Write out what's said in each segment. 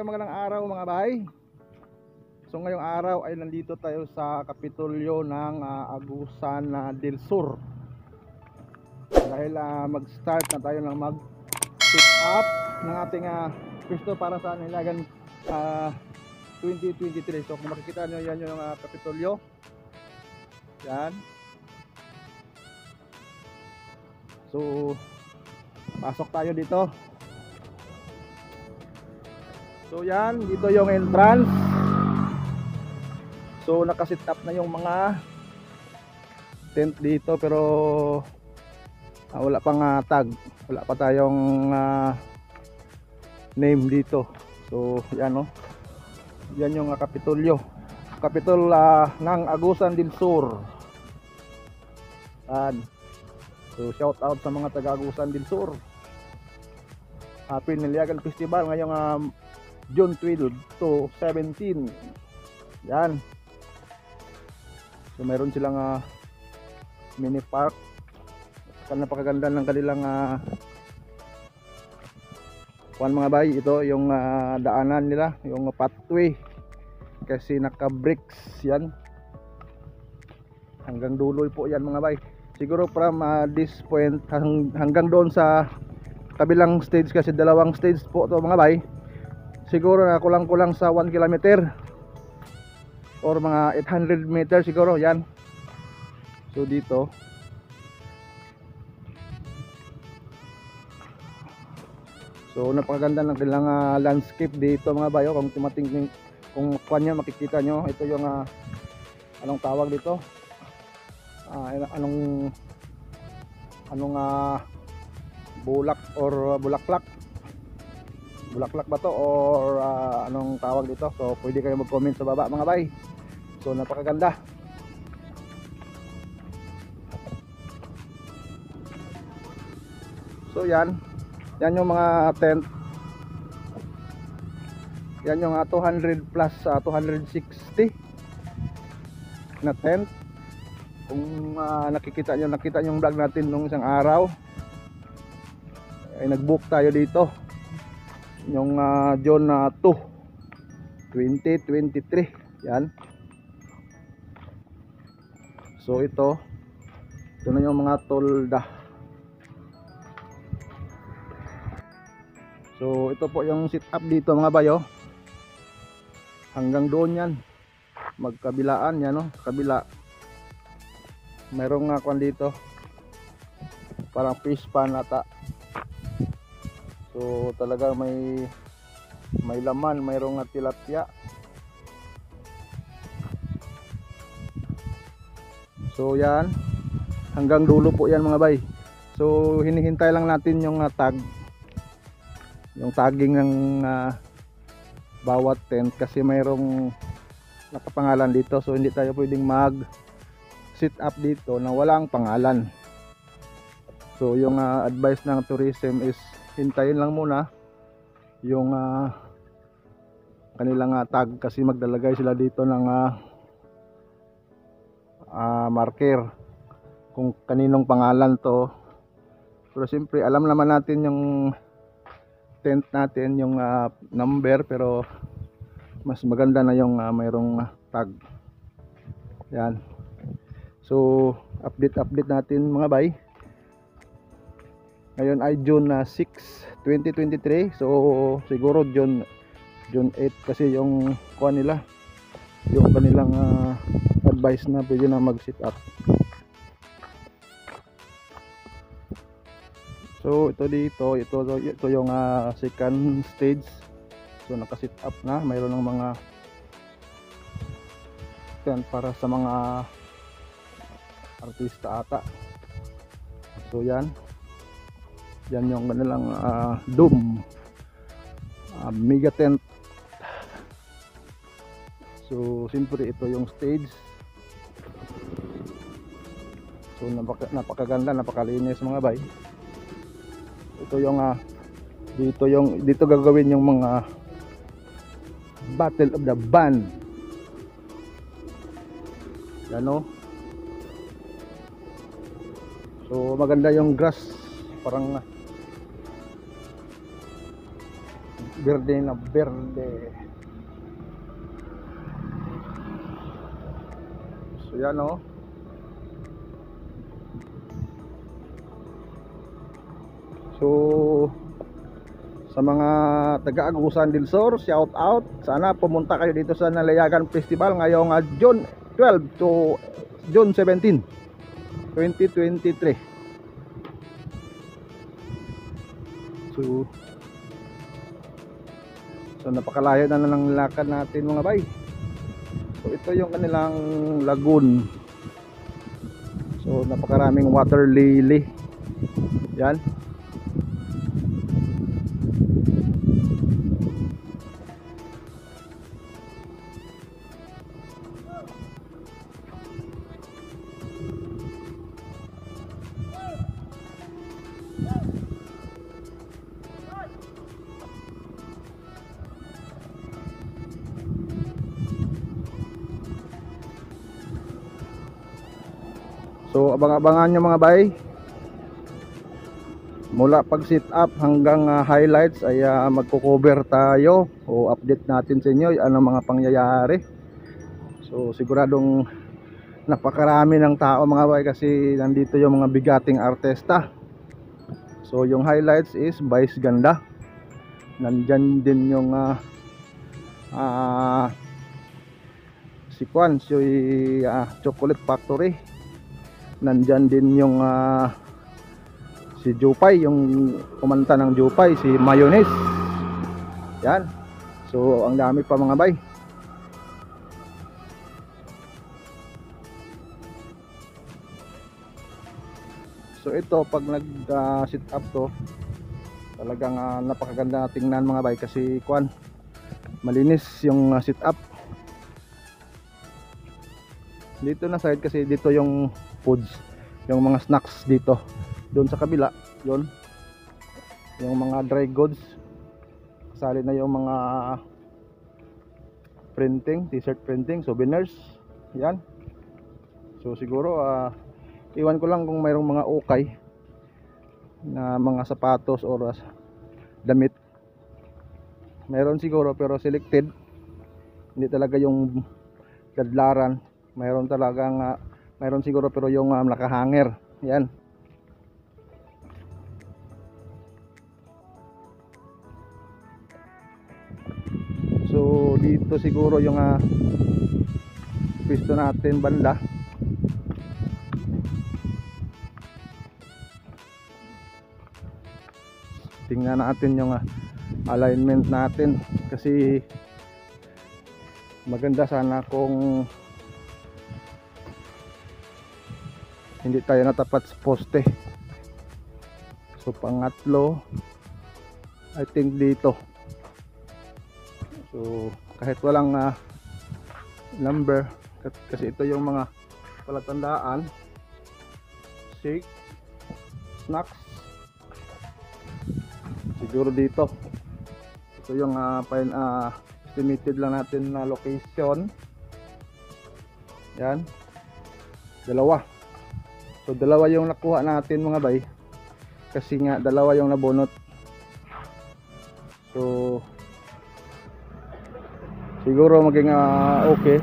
isang magandang araw mga bahay. So ngayong araw ay nandito tayo sa Kapitolyo ng ah, Agusan ah, del Sur. Dahil ah, mag-start na tayo ng mag-sit up ng ating uh, para sa nilagan ah, 2023. So kung makikita nyo yan yung ah, Kapitolyo. Yan. So pasok tayo dito. So yan, dito yung entrance. So nakasit up na yung mga tent dito pero ah, wala pang ah, tag. Wala pa tayong ah, name dito. So yan oh. Yan yung ah, Kapitolyo. Kapitol ah, ng Agusan del Sur. Yan. So shout out sa mga taga Agusan del Sur. Happy Niliagan Festival ngayong ah, June 12 to 17. Yan. So meron silang ah, mini park. Napakaganda ng kanilang uh, kuan mga bay. Ito yung ah, daanan nila, yung pathway. Kasi naka bricks yan. Hanggang dulo po yan mga bay. Siguro from ah, this point hang- hanggang doon sa kabilang stage kasi dalawang stage po to mga bay siguro na kulang-kulang sa 1 kilometer. Or mga 800 meter siguro yan. So dito. So napakaganda ng kanilang ah, landscape dito mga bayo. Kung tumatingin kung kuan makikita nyo. Ito yung ah, anong tawag dito? Ah, anong anong ah, bulak or bulaklak bulaklak ba to or ah, anong tawag dito? So pwede kayo mag-comment sa baba mga bay. So napakaganda. So yan. Yan yung mga tent. Yan yung ah, 200 plus ah, 260 na tent. Kung ah, nakikita nyo nakita nyo yung vlog natin nung isang araw ay nag-book tayo dito yung uh, John na 2 2023 yan. So ito. Ito na yung mga tolda. So ito po yung sit up dito mga bayo. Hanggang doon yan. Magkabilaan yan no? Kabila. Mayroong nga kwan dito. Parang fish pan ata So talaga may may laman, mayroong tilapia. So yan, hanggang dulo po yan mga bay. So hinihintay lang natin yung uh, tag. Yung tagging ng uh, bawat tent kasi mayroong nakapangalan dito. So hindi tayo pwedeng mag sit up dito na walang pangalan. So yung uh, advice ng tourism is hintayin lang muna yung uh, kanilang uh, tag kasi magdalagay sila dito ng uh, uh, marker kung kaninong pangalan to. Pero siyempre alam naman natin yung tent natin yung uh, number pero mas maganda na yung uh, mayroong tag. Yan. So update update natin mga bay ngayon ay June na 6 2023 so siguro June June 8 kasi yung kuha nila. Yung kanilang uh, advice na pwede na mag sit up. So ito dito ito, ito yung uh, second stage. So naka sit up na. Mayroon ng mga tent para sa mga artista ata. So yan yan yung kanilang uh, dome uh, mega tent. So siyempre ito yung stage. So napaka, napakaganda napakalinis mga bay. Ito yung uh, dito yung dito gagawin yung mga battle of the band yan o so maganda yung grass. Parang Verde na verde. So yan oh. So sa mga taga-Agusan del Sur, shout out. Sana pumunta kayo dito sa Nalayagan Festival ngayong ah, June 12 to June 17, 2023. So So napakalayo na ng lakad natin mga bay. So ito yung kanilang lagoon. So napakaraming water lily. Yan. So abang-abangan nyo mga bay. Mula pag sit up hanggang ah, highlights ay ah, magko-cover tayo o update natin sa inyo ano mga pangyayari. So siguradong napakarami ng tao mga bay kasi nandito yung mga bigating artista. So yung highlights is Vice Ganda. Nandyan din yung ah ah, si Kwan si ah, Chocolate Factory nandyan din yung ah, si Jupay yung kumanta ng Jupay si Mayonnaise. Yan. So ang dami pa mga bay. So ito pag nag ah, sit up to talagang ah, napakaganda tingnan mga bay kasi kwan malinis yung ah, sit up. Dito na side kasi dito yung foods. Yung mga snacks dito. Doon sa kabila yon yung mga dry goods. Kasali na yung mga printing t-shirt printing souvenirs. Yan. So siguro ah iwan ko lang kung mayroong mga ukay na mga sapatos or ah, damit. Meron siguro pero selected. Hindi talaga yung dadlaran mayroon talagang ah, mayroon siguro pero yung um, nakahanger. Yan. So dito siguro yung uh, pisto natin banda tingnan natin yung ah, alignment natin. Kasi maganda sana kung hindi tayo natapat sa poste. So pangatlo I think dito. So kahit walang ah, number kasi ito yung mga palatandaan. Shake snacks. Siguro dito. Ito yung ah, pin- ah, estimated lang natin na location. Yan. Dalawa So dalawa yung nakuha natin mga bay. Kasi nga dalawa yung nabunot. So siguro maging ah, okay.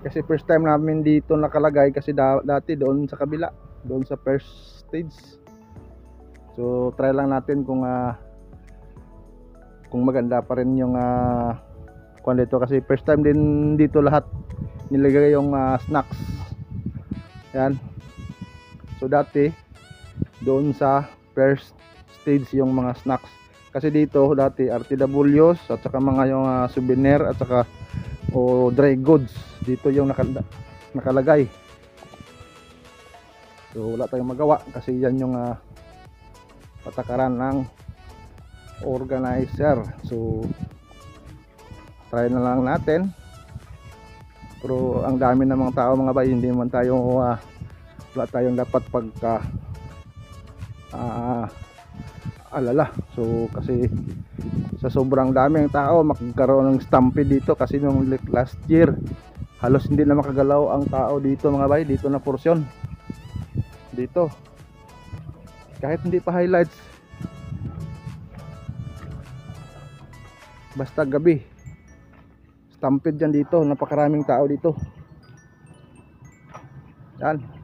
Kasi first time namin dito nakalagay kasi da- dati doon sa kabila, doon sa first stage. So try lang natin kung ah, kung maganda pa rin yung uh, kung dito kasi first time din dito lahat nilagay yung ah, snacks. Yan. So dati doon sa first stage yung mga snacks. Kasi dito dati RTWs at saka mga yung ah, souvenir at saka o dry goods dito yung nakal- nakalagay. So wala tayong magawa kasi yan yung ah, patakaran ng organizer. So try na lang natin. Pero ang dami ng mga tao mga bay, hindi man tayo ah, wala tayong dapat pagka ah, alala. So kasi sa sobrang daming tao magkaroon ng stampede dito kasi nung last year halos hindi na makagalaw ang tao dito mga bay. Dito na porsyon. Dito. Kahit hindi pa highlights. Basta gabi. Stampede yan dito. Napakaraming tao dito. Yan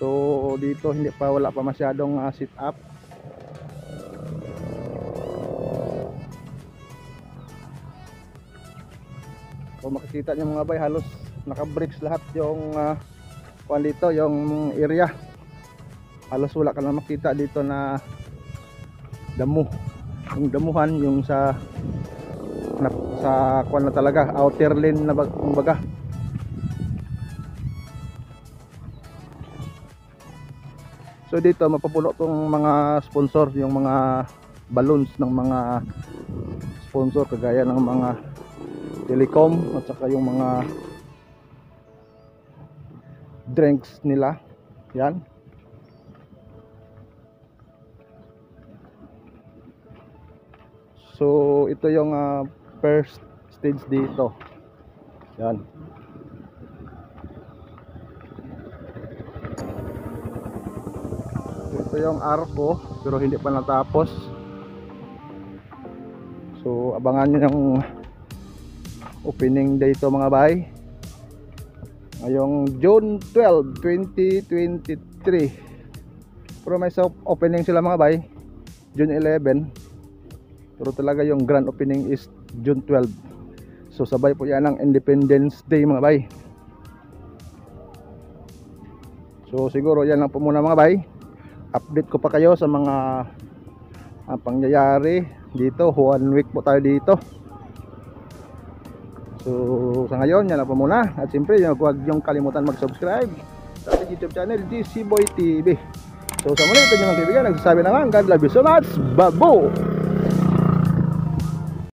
so dito hindi pa wala pa masyadong ah, sit up kung makikita niyo mga bay halos naka-bricks lahat yung uh, dito yung area. Halos wala ka na makita dito na damo. Yung damuhan yung sa na, sa kuan na talaga outer lane na bag, baga so dito mapapuno tong mga sponsor yung mga balloons ng mga sponsor kagaya ng mga telecom at saka yung mga drinks nila. Yan. So ito yung ah, first stage dito. Yan ito yung arko pero hindi pa natapos. So abangan nyo yung opening day ito mga bay. Ngayong June 12, 2023 pero may opening sila mga bay. June 11 pero talaga yung grand opening is June 12 so sabay po yan ang Independence Day mga bay. So siguro yan lang po muna mga bay update ko pa kayo sa mga ah, pangyayari dito one week po tayo dito So sa ngayon, yan lang po muna. At siyempre, huwag yung kalimutan mag-subscribe sa ating YouTube channel, DC Boy TV. So sa muli, ito yung mga kaibigan, nagsasabi naman, God love you so much. Babo!